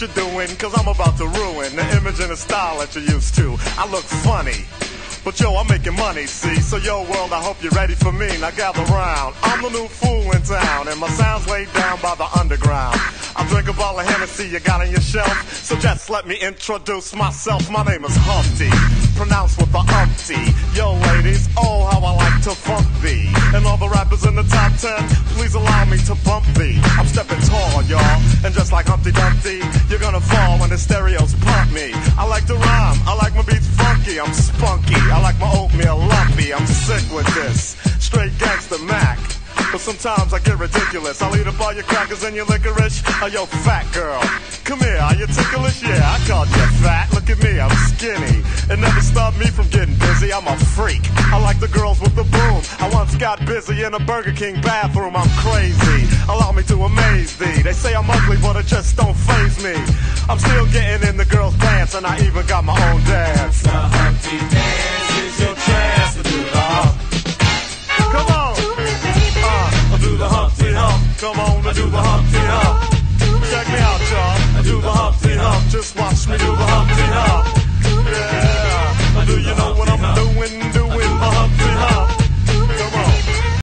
win, cause I'm about to ruin the image and the style that you're used to. I look funny. But yo, I'm making money, see? So yo, world, I hope you're ready for me. Now gather round. I'm the new fool in town, and my sound's laid down by the underground. I drink a bottle of Hennessy you got on your shelf. So just let me introduce myself. My name is Humpty, pronounced with the umpty. Yo, ladies, oh, how I like to funk thee. And all the rappers in the top ten, please allow me to bump thee. I'm stepping the stereos pump me. I like to rhyme, I like my beats funky, I'm spunky. I like my oatmeal lumpy, I'm sick with this. Straight gangster Mac. But sometimes I get ridiculous. I'll eat up all your crackers and your licorice. Oh, yo, fat girl. Come here, are you ticklish? Yeah, I called you fat. Look at me, I'm skinny. It never stopped me See, I'm a freak. I like the girls with the boom. I once got busy in a Burger King bathroom. I'm crazy. Allow me to amaze thee. They say I'm ugly, but it just don't faze me. I'm still getting in the girls' pants, and I even got my own dance. The Humpty Dance is your chance to do the hump. Come on. Uh, do the Humpty Hump. Come on.